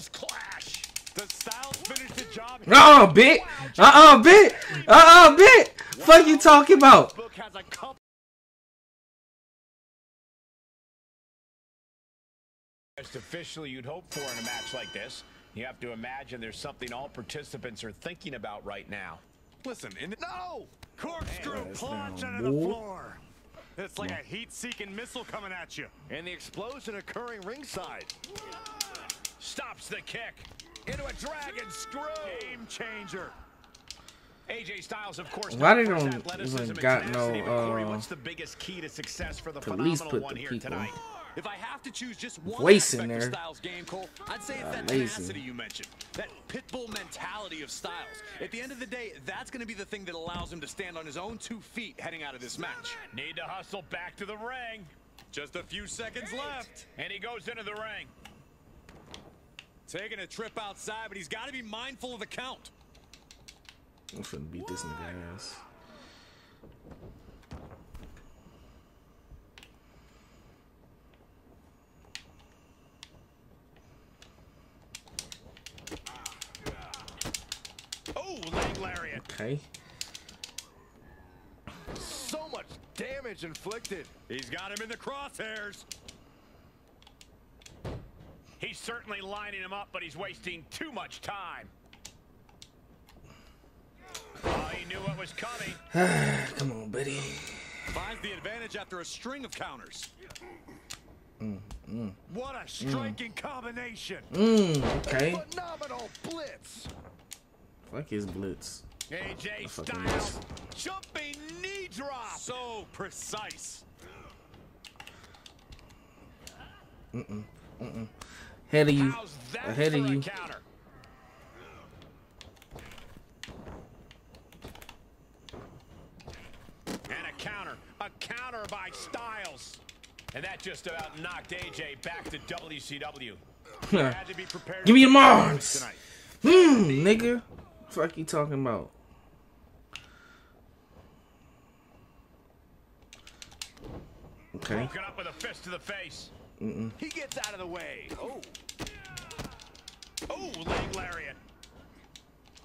Styles clash. Does Styles finish the job? Uh-uh, bit. Uh-uh, bit. Uh-uh, bit. Fuck you talking about? Book has a couple. Most officially you'd hope for in a match like this. You have to imagine there's something all participants are thinking about right now. Listen, in the, no corkscrew Man, that's plunge down, under the floor. It's like a heat-seeking missile coming at you. And the explosion occurring ringside. Stops the kick into a dragon screw. Game changer. AJ Styles, of course, Why known they don't even got no, but Corey, uh, what's the biggest key to success for the at least phenomenal put one the here people- tonight? If I have to choose just one Waste in aspect of there. Styles' game, Cole, I'd say it's that lazy. tenacity you mentioned. That pitbull mentality of Styles. At the end of the day, that's going to be the thing that allows him to stand on his own two feet heading out of this match. Need to hustle back to the ring. Just a few seconds left. And he goes into the ring. Taking a trip outside, but he's got to be mindful of the count. I'm finna beat this nigga ass. Oh, leg lariat. Okay. So much damage inflicted. He's got him in the crosshairs. He's certainly lining him up, but he's wasting too much time. Oh, he knew what was coming. Come on, buddy. Finds the advantage after a string of counters. Mm, mm. What a striking combination. Mmm, okay. Phenomenal blitz. Fuck his blitz. AJ Styles, jumping knee drop. So precise. Ahead of you. Ahead of you. counter? And a counter. A counter by Styles. And that just about knocked AJ back to WCW. Had to be prepared Give me your arms. tonight. Hmm, nigga. Fuck you talking about? Okay. Broken up with a fist to the face. He gets out of the way. Oh, Oh, leg lariat.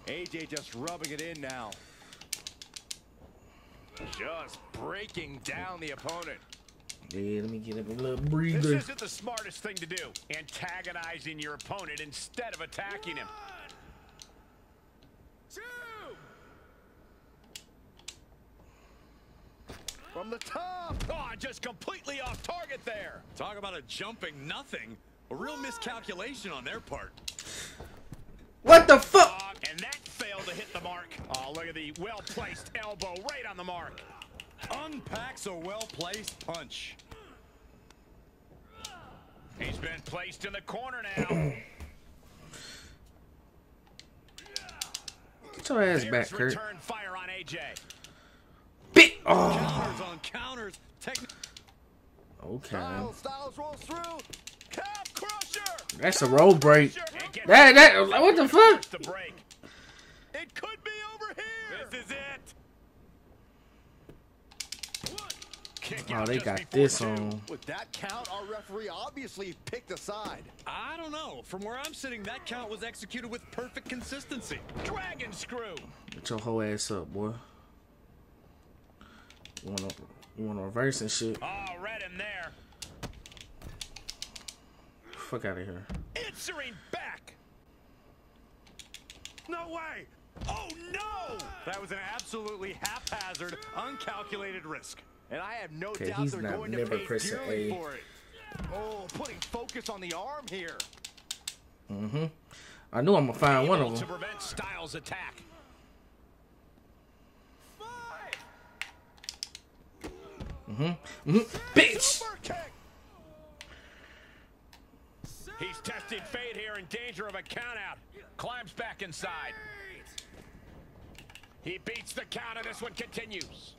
AJ just rubbing it in now. Just breaking down the opponent. Yeah, let me get up a little breather. This isn't the smartest thing to do. Antagonizing your opponent instead of attacking him. From the top. Oh, just completely off target there. Talk about a jumping nothing. A real miscalculation on their part. What the fuck? Uh, and that failed to hit the mark. Oh, look at the well-placed elbow right on the mark. Unpacks a well-placed punch. He's been placed in the corner now. Get your ass back, There's Kurt. return fire on AJ. Bit. Oh. Counters ah. on counters. Techni- Okay. Styles, Styles rolls through. Calf crusher. That's a roll break. That that what the fuck? the break. It could be over here. This is it. Oh, they got this two. on. With that count, our referee obviously picked a side. I don't know. From where I'm sitting, that count was executed with perfect consistency. Dragon screw. Get your whole ass up, boy. You wanna you wanna reverse and shit? Oh, read him there. Fuck out of here. Answering back. No way. Oh, no. That was an absolutely haphazard, uncalculated risk. And I have no Okay, doubt he's they're not going to never pay pressing dearly A. for it. Oh, putting focus on the arm here. Mm-hmm. I knew I'm gonna find one Able of to them. prevent Styles' attack. Mm-hmm. Mm-hmm. Bitch. Super kick. He's testing fate here in danger of a countout. Climbs back inside. He beats the count and this one continues.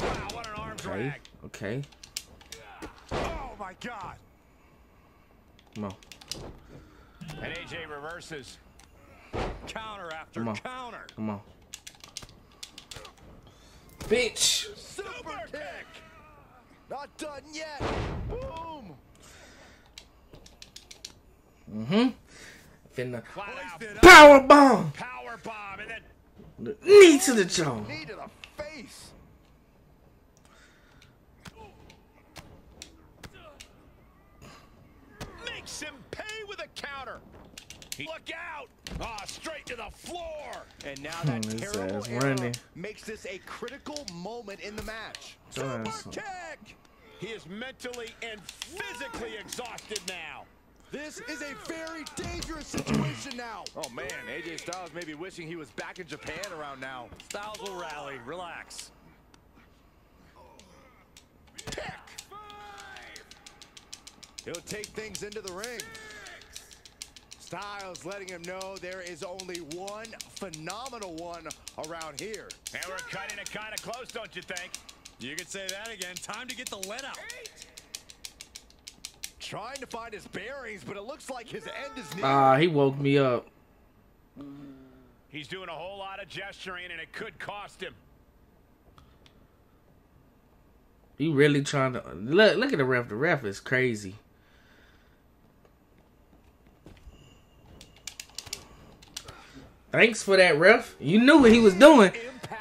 Wow, what an arm Okay. drag. Okay. Oh, my God. Come on. And AJ reverses. Counter after Come on. counter. Come on. Bitch. Super kick. Not done yet. Boom. Mm-hmm. Finna power bomb. Power bomb and then Knee to the jaw. Knee to the face. makes him pay with a counter. Look out! Ah, straight to the floor. And now that Hmm, terrible ass error running. makes this a critical moment in the match. Your Super kick. He is mentally and physically exhausted now. This is a very dangerous situation now. Oh man, AJ Styles may be wishing he was back in Japan around now. Styles will rally. Relax. He'll take things into the ring. Styles letting him know there is only one phenomenal one around here. And we're cutting it kind of close, don't you think? You could say that again. Time to get the lead out. Trying to find his bearings, but it looks like his end is near. Ah, he woke me up. He's doing a whole lot of gesturing, and it could cost him. You really trying to look? Look at the ref. The ref is crazy. Thanks for that, ref. You knew what he was doing.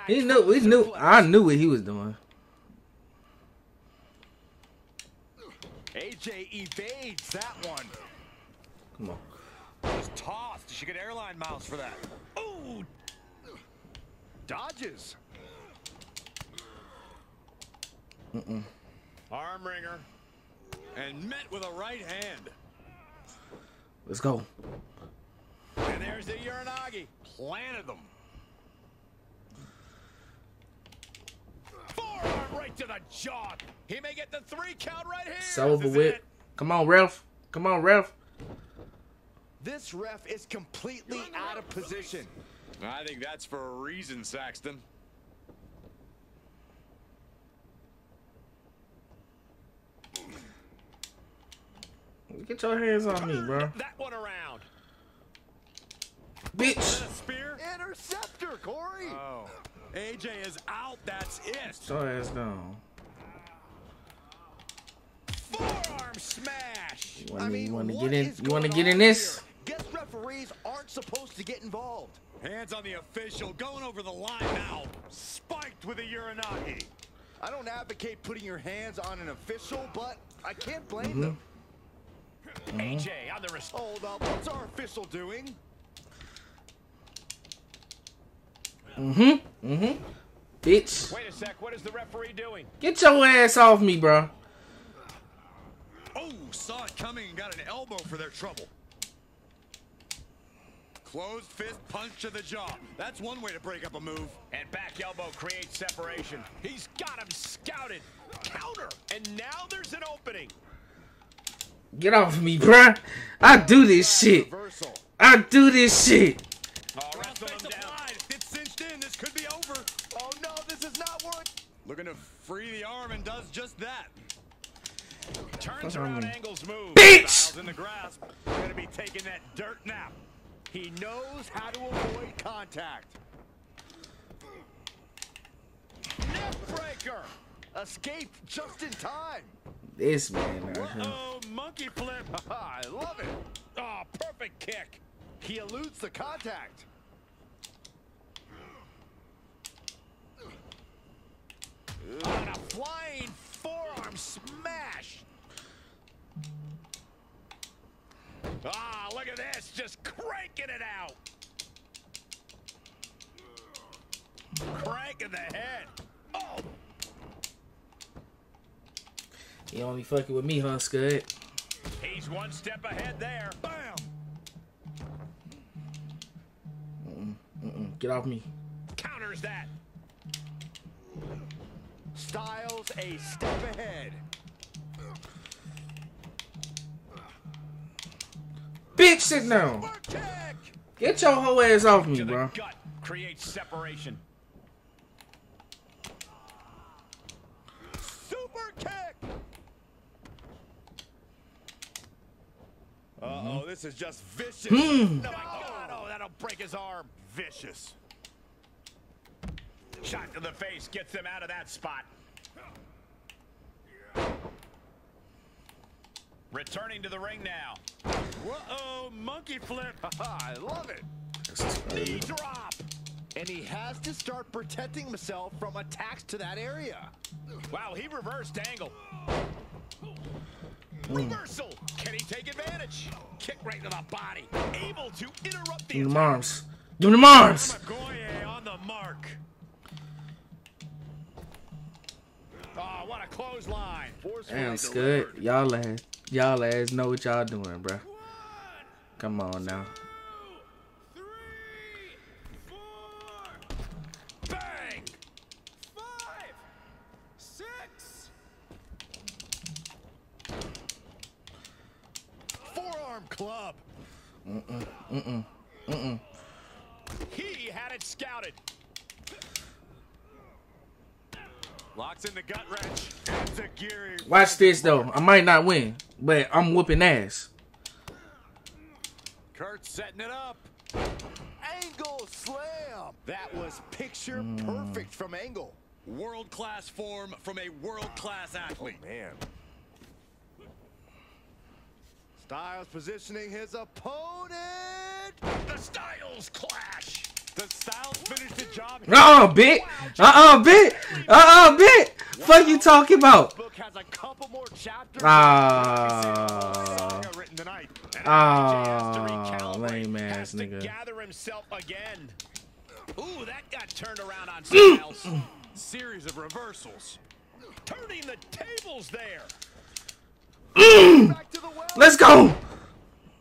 He knew. He knew. I knew what he was doing. AJ evades that one. Come on. Was tossed. You should get airline miles for that. Ooh. Dodges. Arm wringer. And met with a right hand. Let's go. And there's the Uranage. Planted them. Forearm right to the jaw. He may get the three count right here. It's over with. it. Come on, ref. Come on, ref. This ref is completely out of position. I think that's for a reason, Saxton. Get your hands on me, bro. That one around. Bitch. Spear? Interceptor, Corey. Oh. AJ is out. That's it. Get your ass down. Forearm smash. You wanna, you wanna get in? You wanna get in this? here? Guest referees aren't supposed to get involved. Hands on the official. Going over the line now. Spiked with a Uranage. I don't advocate putting your hands on an official, but I can't blame Mm-hmm. them. AJ on the wrist. Hold up, what's our official doing? Mm-hmm. Mm-hmm. Bitch. Wait a sec. What is the referee doing? Get your ass off me, bro. Oh, saw it coming and got an elbow for their trouble. Closed fist punch to the jaw. That's one way to break up a move. And back elbow creates separation. He's got him scouted. Counter. And now there's an opening. Get off me, bro. I do this shit. I do this shit. Oh, wrestle Crossface him down. applied. If it's cinched in, this could be over. Oh no, this is not work. Looking to free the arm and does just that. Turns on around me. angles move. Bitch! Styles in the grasp. Gonna be taking that dirt nap. He knows how to avoid contact. Neck breaker. Escaped just in time. This man out here. Oh, monkey flip. I love it. Oh, perfect kick. He eludes the contact. On a flying forearm smash. Ah, look at this. Just cranking it out. Cranking the head. Oh, You only fucking with me, huh, Scud? he's one step ahead there. Bam. Mm-mm. Get off me. Counters that. Styles a step ahead. Bitch, sit down. Get your whole ass off me, bro. gut creates separation. Super kick. Uh-oh, mm-hmm. this is just vicious. Hmm. Oh my God! Oh, that'll break his arm. Vicious. Shot to the face gets him out of that spot. Returning to the ring now. Whoa, monkey flip. I love it. Knee drop. And he has to start protecting himself from attacks to that area. Wow, he reversed angle. Hmm. Reversal. Can he take advantage? Kick right to the body. Able to interrupt the Give him attack. arms. Give him arms. Magoye on the mark. Oh, what a clothesline. Forcefully Damn, delivered. Scud. Y'all ass, y'all ass know what y'all doing, bruh. Come on now. Bang. Five. Six. Forearm club. He had it scouted. Locks in the gut wrench. Watch this though. I might not win, but I'm whooping ass. Kurt setting it up. Angle slam. That was picture mm. perfect from Angle. World-class form from a world-class athlete. Man. Styles positioning his opponent. The Styles clash. The Styles finished the job. Uh uh bit. Uh uh bit. Uh uh bit. Fuck you talking about? Book has a couple more chapters. Ah. Saga written tonight. And AJ has to Ah, lame ass nigga. gather himself again. Ooh, that got turned around on Styles. Series of reversals. Turning the tables there. Back to the well. Let's go.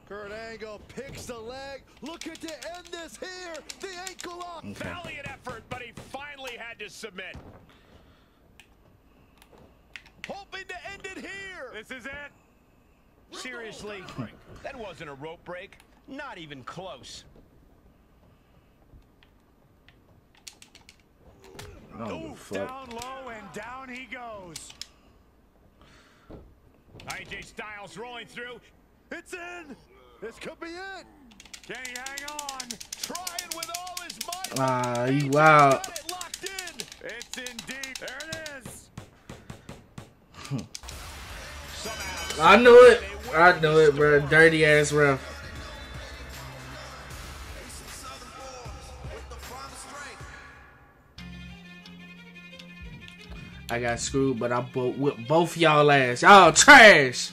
Kurt Angle picks the leg. Looking to end this here. The ankle lock. Valiant effort, but he finally had to submit. Hoping to end it here. This is it. Seriously, that wasn't a rope break. Not even close. Oh Oof, down low and down he goes. AJ Styles rolling through. It's in. This could be it. Can he hang on? Trying with all his might. Ah, you AJ it locked in. It's in deep. There it is. I knew it. I knew it, bro. Dirty ass ref. I got screwed, but I bo- whipped both y'all ass. Y'all trash.